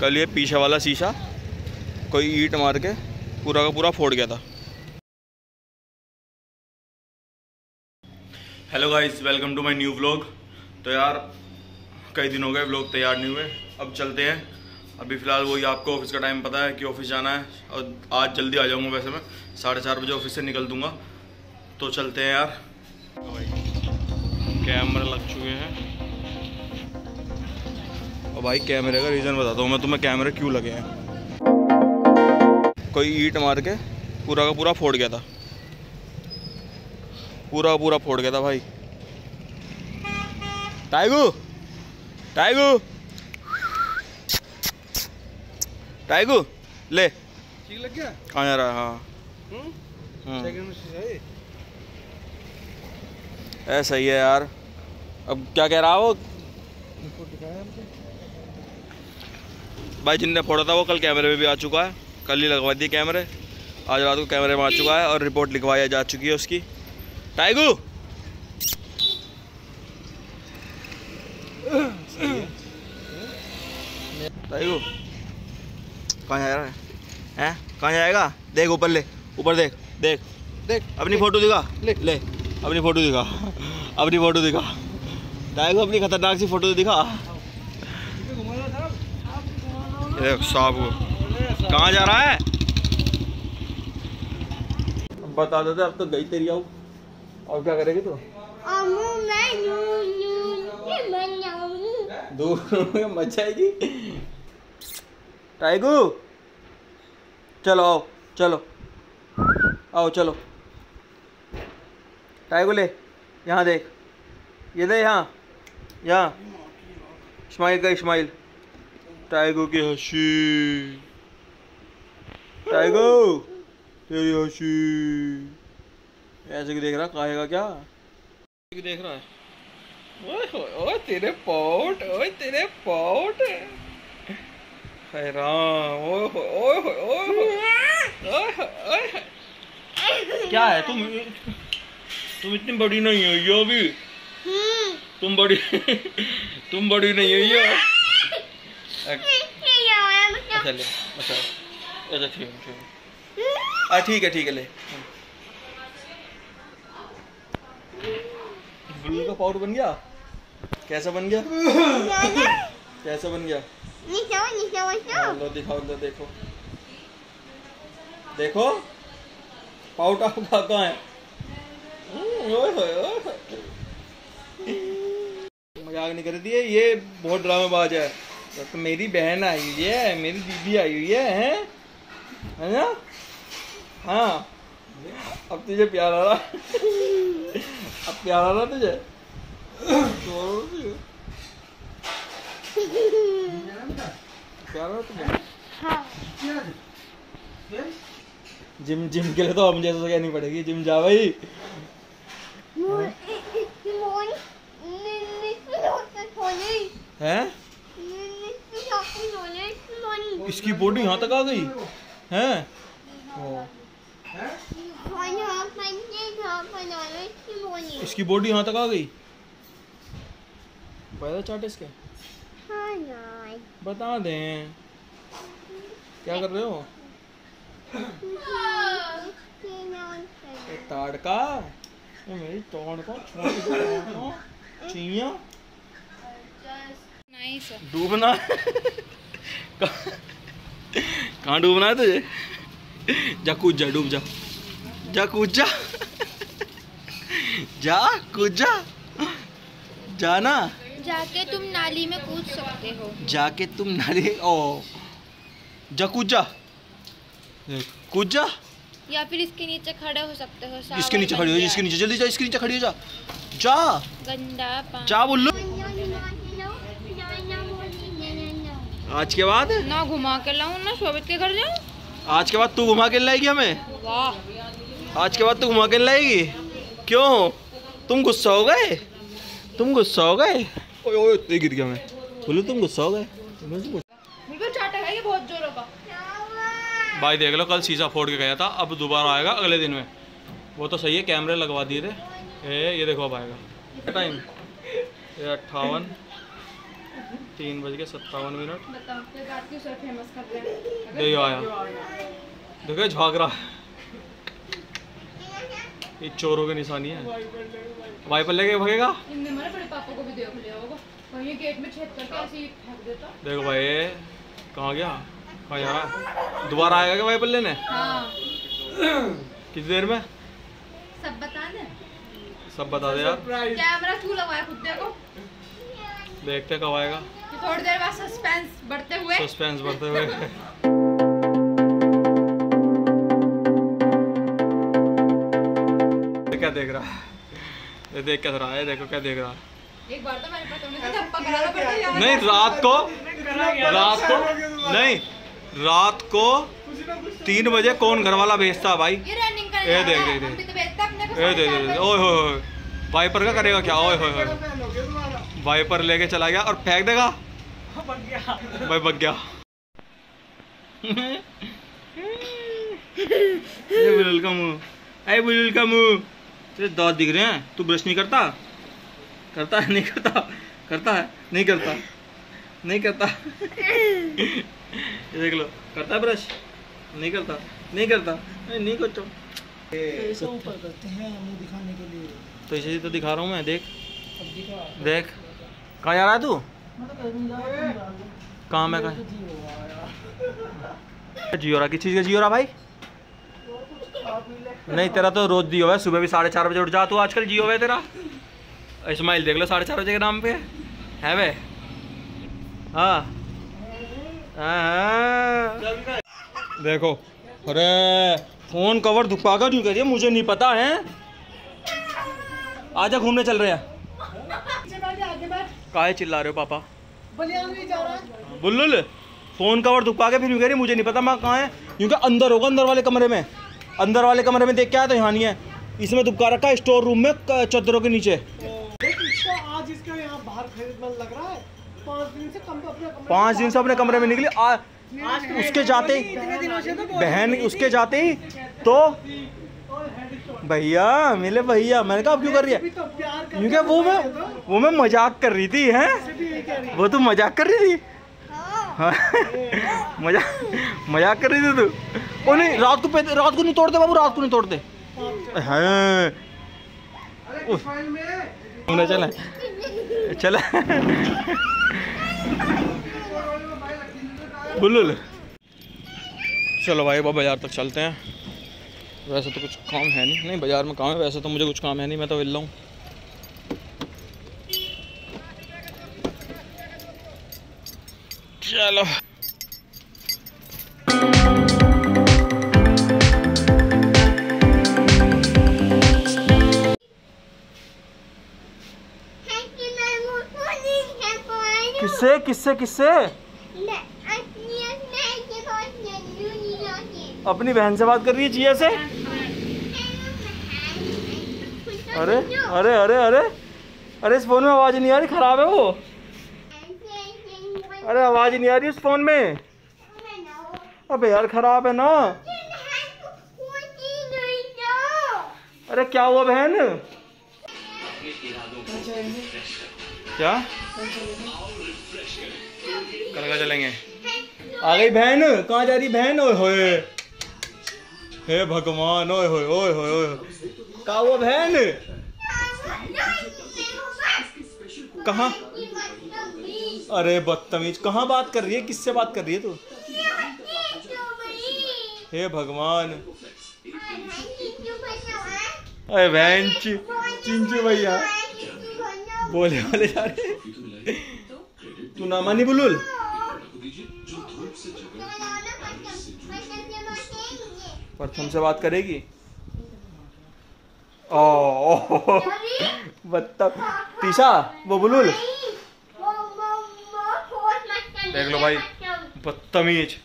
कल ये पीछे वाला शीशा कोई ईट मार के पूरा का पूरा फोड़ गया था। Hello guys welcome to my new vlog तो यार कई दिन हो गए व्लॉग तैयार नहीं हुए। अब चलते हैं। अभी फ़िलहाल वही आपको ऑफ़िस का टाइम पता है कि ऑफ़िस जाना है। और आज जल्दी आ जाऊँगा वैसे मैं। साढ़े चार बजे ऑफ़िस से निकल दूँगा। तो चलते हैं यार। कैमरे लग चुके हैं। और भाई कैमरे का रीज़न बताता हूँ मैं तुम्हें कैमरे क्यों लगे हैं? कोई ईंट मार के पूरा का पूरा फोड़ गया था। पूरा का पूरा फोड़ गया था भाई। टाइगू टाइगू टाइगू ले। ठीक लग गया? कहाँ जा रहा है हाँ। हम्म? सेकंड में से है ऐसा ही है यार। अब क्या कह रहा हमको? भाई जिनने फोड़ा था वो कल कैमरे में भी आ चुका है। कल ही लगवा दिए कैमरे। आज रात को कैमरे में आ चुका है और रिपोर्ट लिखवाई जा चुकी है उसकी। टाइगू! टाइगू कहाँ जा रहा है? हैं? कहाँ जाएगा? देख ऊपर ले। ऊपर देख देख। देख। अपनी फ़ोटो दिखा। ले। ले अपनी फ़ोटो दिखा। अपनी फ़ोटो दिखा। टाइगू अपनी खतरनाक सी फ़ोटो दिखा। ये साहब कहाँ जा रहा है? बता देते अब तो गई तेरी आऊ। और क्या करेगी तो? अम्मू मैं नू नू ये बन जाऊँगी दूर मच जाएगी। टाइगू चलो आओ चलो। आओ चलो। टाइगू ले यहाँ देख। ये दे यहाँ यहाँ। इस्माइल का इस्माइल। टाइगू की हँसी। टाइगू तेरी हँसी। ऐसे क्यों देख रहा? खाएगा क्या? देख रहा है? ओए ओए तेरे पोट ओए तेरे पोट। ओए होए ओए। क्या है? तुम तुम इतनी बड़ी नहीं हो अभी हम्म। तुम बड़ी तुम बड़ी नहीं हो ये। अच्छा ले अच्छा अच्छा ठीक है ठीक। है ठीक है ठीक है ले। ब्लू का पाउडर बन गया? कैसा बन गया? कैसा बन गया? नीचे नीचे हाँ, लो दिखाओ लो देखो। देखो पाउडर कहाँ कहाँ है। मज़ाक नहीं कर दिए ये बहुत ड्रामेबाज है। तो तो मेरी बहन आई हुई है मेरी दीदी आई हुई है हैं? है ना? हाँ। अब तुझे प्यार आ रहा अब प्यार आ रहा तुझे? प्यार आ रहा तुझे? हाँ। जिम जिम के लिए तो हम जैसा कहनी पड़ेगी। जिम जा भाई। हैं? इसकी बॉडी यहाँ तक आ गई? हैं? इसकी बॉडी यहाँ तक आ गई? पैदा चाट इसके? हाँ बता दें। क्या कर रहे हो? ताड़का। ये मेरी ताड़का छोटी ताड़का। नाइस डूबना। कहाँ डूबना है तुझे जा कूद जा डूब जा। जा कूद जा जा कूद जा जाना। जाके तुम नाली में कूद सकते हो। जाके तुम नाली ओ। जा कूद जा कूद जा या फिर इसके नीचे खड़े हो सकते हो इसके नीचे खड़े हो। इसके नीचे जल्दी जा इसके नीचे खड़ी हो जा। जा। गंदा पानी। जा बोल आज के बाद? ना घुमा के लाऊं ना शोभित के घर जाऊँ। आज के बाद तू घुमा के लाएगी हमें? वाह। आज के बाद तू घुमा के लाएगी? क्यों? तुम गुस्सा हो गए? तुम गुस्सा हो गए? ओए ओए ये गिर गया मैं। बोलो तुम गुस्सा हो गए? बहुत जोरों का भाई देख लो कल शीशा फोड़ के गया था अब दोबारा आएगा अगले दिन में। वो तो सही है कैमरे लगवा दिए थे। ए, ये देखो अब आएगा। टाइम ये अट्ठावन। तीन बज के सत्तावन मिनट। हैं? देखो आया। देखो झाग रहा ये चोरों की निशानी है। वाइपर लेके भगेगा? इनने मेरे बड़े पापा को भी देख लिया होगा। और ये गेट में छेद करके ऐसे फेंक देता। देखो भाई कहाँ गया? कहाँ जा रहा है? दोबारा आएगा क्या वाइपर लेने हाँ। कितनी देर में? सब बता दे सब बता दे यार। कैमरा क्यों लगवाया खुद देखो? देखते कब आएगा। थोड़ी देर बाद सस्पेंस बढ़ते हुए। सस्पेंस बढ़ते हुए। क्या देख रहा? ये देख क्या रहा है? देखो क्या देख रहा है। एक बार तो मैंने पता नहीं नहीं रात को रात को नहीं रात को तीन बजे कौन घर वाला भेजता भाई? ये ये देख, है, देख, तो बेचते अपने को ए दे दे समाचार दे में। ओए होए होए वाइपर का करेगा क्या? ओए होए होए। वाइपर लेके चला गया और फेंक देगा। भाई बग गया। ये बुलबुल का मुँह। अरे बुलबुल का मुँह। तेरे दांत दिख रहे हैं। तू ब्रश नहीं करता? करता है नहीं करता? करता है? नहीं करता? नहीं करता? ये देख लो। करता है ब्रश नहीं करता? नहीं करता? नहीं नहीं करता। ऐसा ऊपर करते हैं दिखाने के लिए। तो इसे तो दिखा रहा हूँ मैं देख। देख। कहाँ जा रहा है तू? तो कहीं जा कहाँ मैं मेरे कहाँ? जियो रहा किस चीज़ का जियो रहा भाई? नहीं तेरा तो रोज जियो है सुबह भी साढ़े चार बजे उठ जा तू आजकल जियो है तेरा। इस्माइल देख लो साढ़े चार बजे के नाम पे। है वे? हाँ। हाँ, हाँ। देखो अरे फ़ोन कवर दुखा कर क्यों करिए मुझे नहीं पता है? आजा घूमने चल रहे हैं। काहे चिल्ला रहे हो पापा? बलियान भी जा रहा बुल्लुल फ़ोन कवर दुखा के फिर यूँ कह रही मुझे नहीं पता मैं कहाँ है। क्योंकि अंदर होगा अंदर वाले कमरे में। अंदर वाले कमरे में देख के आया तो यहाँ नहीं है। इसमें दुबका रखा है स्टोर रूम में चद्दरों के नीचे। देख आज इसका यहाँ बाहर लग रहा है। पाँच दिन से अपने कमरे पाँच दिन से अपने कमरे में निकली। आ, उसके जाते ही तो बहन उसके जाते ही तो भैया मिले भैया मैंने कहा अब क्यों कर रही है? तो प्यार क्योंकि वो मैं वो मैं मज़ाक कर रही थी हैं? वो तू मज़ाक कर रही थी? हाँ। मज़ाक मज़ाक कर रही थी तू? ओ नहीं रात को रात को नहीं तोड़ते बाबू रात को नहीं तोड़ते हाँ। अरे फ़ाइल में? घूमने चले। चले। बुल्लुल चलो भाई अब बाज़ार तक चलते हैं। वैसे तो कुछ काम है नहीं नहीं बाज़ार में काम है वैसे तो मुझे कुछ काम है नहीं मैं तो विल्ला हूँ चलो किससे किससे किससे अपनी बहन से बात कर रही है जिया से अरे अरे अरे अरे अरे, इस फ़ोन में आवाज़ नहीं आ रही, खराब है वो। अरे, आवाज़ नहीं आ रही इस फ़ोन में। अबे यार, खराब है ना। अरे, क्या हुआ बहन? क्या? कल का चलेंगे? आ गई बहन, कहाँ जा रही बहन? ओए हे भगवान, ओए होए ओए होए, ओए कहा हुआ बहन? कहाँ? अरे बदतमीज, कहाँ बात कर रही है? किससे बात कर रही है तू? हे भगवान। अरे बहन, चि- चिंचू भैया। बोले वाले जा रहे तू ना मानी बुलुल प्रथम से बात करेगी? ओ, ओ बदतम तीशा वो बुलुल देख लो भाई बदतमीज।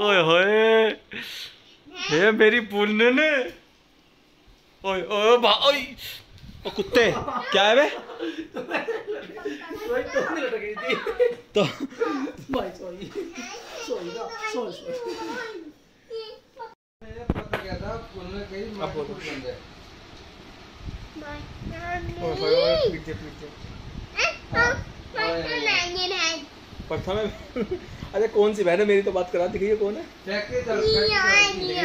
ओए होए हे मेरी पुण्य ने ओए ओए भा ओए ओ कुत्ते क्या है बे? तो अब बोलो। प्रथम है अच्छा कौन सी बहन है? मेरी तो बात करा दिखिए कौन है?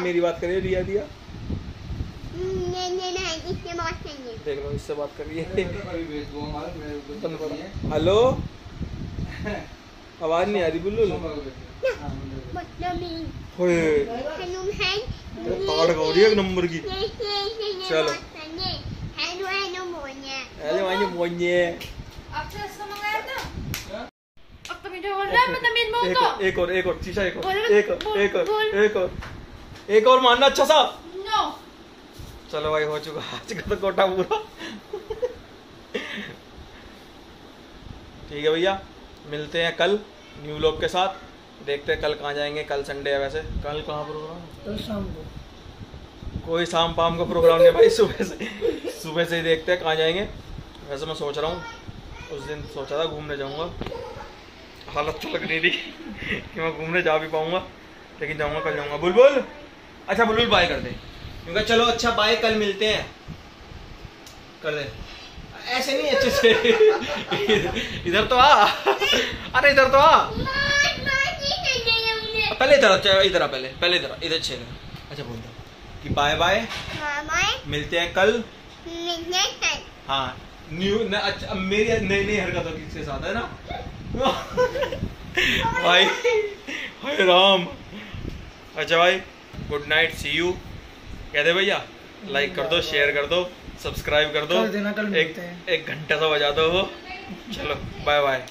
मेरी बात करिए रिया दिया देख लो इससे बात करिए हेलो? आवाज़ नहीं आ रही बुल्लुल है एक नंबर की। चलो। हेलो हेलो मोन्ये एक तो और एक और एक और शीशा एक और एक और एक और एक और एक और मानना अच्छा सा। नो चलो भाई हो चुका। आज का तो कोटा पूरा। ठीक है भैया मिलते हैं कल न्यू लोग के साथ। देखते हैं कल कहाँ जाएँगे कल संडे है वैसे। कल कहाँ प्रोग्राम कल शाम को। कोई शाम पाम का प्रोग्राम नहीं भाई सुबह से। सुबह से ही देखते हैं कहाँ जाएँगे। वैसे मैं सोच रहा हूँ उस दिन सोचा था घूमने जाऊँगा। हालत तो लग नहीं रही कि मैं घूमने जा भी पाऊँगा लेकिन जाऊँगा कल जाऊँगा। बुलबुल! अच्छा बुलबुल बाय कर दे। क्योंकि चलो अच्छा बाय कल मिलते हैं। कर दे। ऐसे नहीं अच्छे से। इधर तो आ। अरे इधर तो आ। पहले इधर अच्छा, इधर आ पहले पहले इधर इधर छेड़ अच्छा बोल। कि बाय बाय मिलते हैं कल। मिलने कल। हाँ न्यू न, अच्छा मेरी नई नई हरकतों किसके साथ है ना? भाई हाय राम। अच्छा भाई गुड नाइट सी यू कह दे भैया लाइक कर दो शेयर कर दो सब्सक्राइब कर दो। कर देना, कल एक एक घंटा सा बजा दो वो। चलो बाय बाय